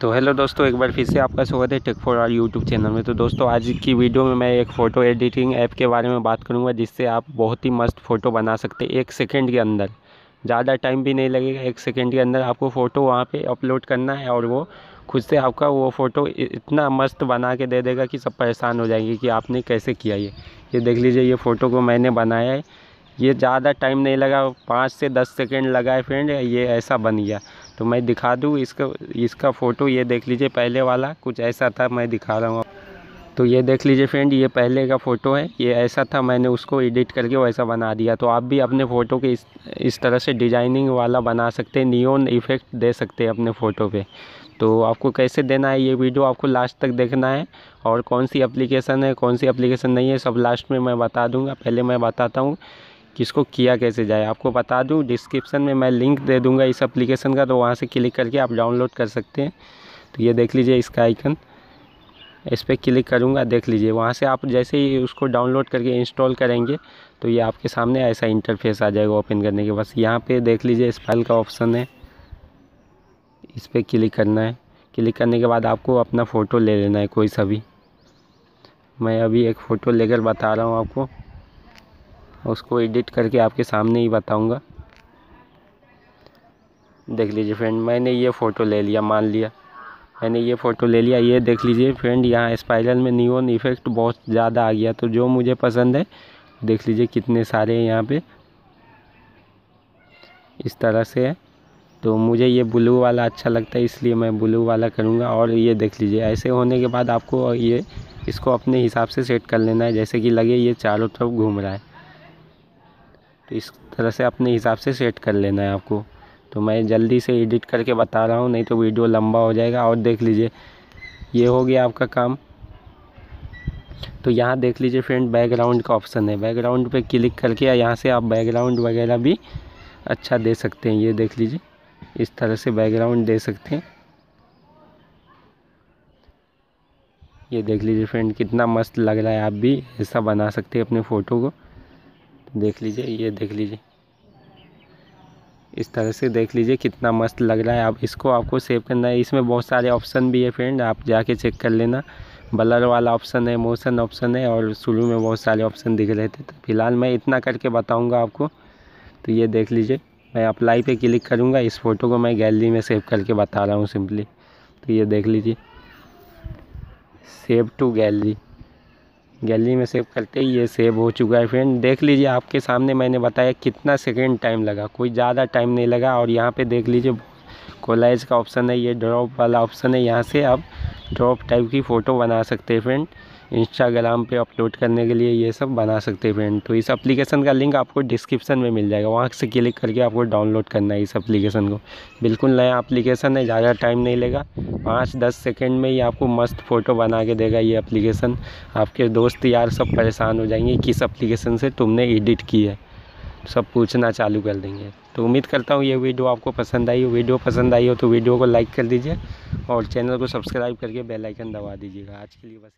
तो हेलो दोस्तों, एक बार फिर से आपका स्वागत है tech for R YouTube channel में। तो दोस्तों, आज की वीडियो में मैं एक फ़ोटो एडिटिंग ऐप के बारे में बात करूँगा, जिससे आप बहुत ही मस्त फ़ोटो बना सकते हैं एक सेकेंड के अंदर। ज़्यादा टाइम भी नहीं लगेगा, एक सेकेंड के अंदर आपको फ़ोटो वहाँ पे अपलोड करना है और वो खुद से आपका वो फ़ोटो इतना मस्त बना के दे देगा कि सब परेशान हो जाएँगे कि आपने कैसे किया ये। ये देख लीजिए, ये फ़ोटो को मैंने बनाया है। ये ज़्यादा टाइम नहीं लगा, पाँच से दस सेकेंड लगा है फ्रेंड ये ऐसा बन गया। तो मैं दिखा दूँ इसका इसका फ़ोटो ये देख लीजिए, पहले वाला कुछ ऐसा था, मैं दिखा रहा हूँ। तो ये देख लीजिए फ्रेंड ये पहले का फ़ोटो है, ये ऐसा था, मैंने उसको एडिट करके वैसा बना दिया। तो आप भी अपने फ़ोटो के इस इस तरह से डिज़ाइनिंग वाला बना सकते हैं नियोन इफ़ेक्ट दे सकते हैं अपने फ़ोटो पे। तो आपको कैसे देना है, ये वीडियो आपको लास्ट तक देखना है, और कौन सी एप्लीकेशन है, कौन सी एप्लीकेशन नहीं है, सब लास्ट में मैं बता दूँगा। पहले मैं बताता हूँ किसको किया कैसे जाए, आपको बता दूँ डिस्क्रिप्शन में मैं लिंक दे दूँगा इस एप्लीकेशन का तो वहाँ से क्लिक करके आप डाउनलोड कर सकते हैं। तो ये देख लीजिए इसका आइकन इस पर क्लिक करूँगा, देख लीजिए, वहाँ से आप जैसे ही उसको डाउनलोड करके इंस्टॉल करेंगे तो ये आपके सामने ऐसा इंटरफेस आ जाएगा ओपन करने के। बस यहाँ पे देख लीजिए स्पाइल का ऑप्शन है। इस पर क्लिक करना है। क्लिक करने के बाद आपको अपना फ़ोटो ले लेना है, कोई सा भी। मैं अभी एक फ़ोटो लेकर बता रहा हूँ आपको। उसको एडिट करके आपके सामने ही बताऊँगा। देख लीजिए फ्रेंड मैंने ये फ़ोटो ले लिया, मान लिया। मैंने ये फ़ोटो ले लिया, ये देख लीजिए फ्रेंड यहाँ स्पाइरल में नियोन इफ़ेक्ट बहुत ज़्यादा आ गया। तो जो मुझे पसंद है, देख लीजिए कितने सारे हैं यहाँ पे। इस तरह से है। तो मुझे ये ब्लू वाला अच्छा लगता है, इसलिए मैं ब्लू वाला करूँगा। और ये देख लीजिए, ऐसे होने के बाद आपको ये, इसको अपने हिसाब से सेट कर लेना है। जैसे कि लगे ये चारों तरफ़ घूम रहा है। तो इस तरह से अपने हिसाब से सेट कर लेना है आपको। तो मैं जल्दी से एडिट करके बता रहा हूँ, नहीं तो वीडियो लंबा हो जाएगा। और देख लीजिए, ये हो गया आपका काम। तो यहाँ देख लीजिए फ्रेंड, बैकग्राउंड का ऑप्शन है। बैकग्राउंड पे क्लिक करके यहाँ से आप बैकग्राउंड वगैरह भी अच्छा दे सकते हैं। ये देख लीजिए, इस तरह से बैकग्राउंड दे सकते हैं। ये देख लीजिए फ्रेंड, कितना मस्त लग रहा है। आप भी ऐसा बना सकते हैं अपने फ़ोटो को। देख लीजिए, ये देख लीजिए। इस तरह से देख लीजिए कितना मस्त लग रहा है। आप इसको आपको सेव करना है। इसमें बहुत सारे ऑप्शन भी है फ्रेंड आप जाके चेक कर लेना। ब्लर वाला ऑप्शन है मोशन ऑप्शन है और शुरू में बहुत सारे ऑप्शन दिख रहे थे। तो फ़िलहाल मैं इतना करके बताऊँगा आपको। तो ये देख लीजिए, मैं अप्लाई पे क्लिक करूँगा। इस फ़ोटो को मैं गैलरी में सेव करके बता रहा हूँ सिंपली तो ये देख लीजिए सेव टू गैलरी गैलरी में सेव करते ही, ये सेव हो चुका है फ्रेंड देख लीजिए, आपके सामने मैंने बताया कितना सेकेंड टाइम लगा। कोई ज़्यादा टाइम नहीं लगा और यहाँ पे देख लीजिए कोलाइज का ऑप्शन है, ये ड्रॉप वाला ऑप्शन है। यहाँ से आप ड्रॉप टाइप की फ़ोटो बना सकते हैं फ्रेंड इंस्टाग्राम पे अपलोड करने के लिए ये सब बना सकते हैं फ्रेंड तो इस एप्लीकेशन का लिंक आपको डिस्क्रिप्शन में मिल जाएगा। वहाँ से क्लिक करके आपको डाउनलोड करना है इस एप्लीकेशन को। बिल्कुल नया एप्लीकेशन है, ज़्यादा टाइम नहीं लेगा। पाँच दस सेकेंड में ही आपको मस्त फ़ोटो बना के देगा ये एप्लीकेशन आपके दोस्त यार सब परेशान हो जाएँगे किस एप्लीकेशन से तुमने एडिट की है। सब पूछना चालू कर देंगे। तो उम्मीद करता हूँ ये वीडियो आपको पसंद आई हो। वीडियो पसंद आई हो तो वीडियो को लाइक कर दीजिए और चैनल को सब्सक्राइब करके बेल आइकन दबा दीजिएगा। आज के लिए बस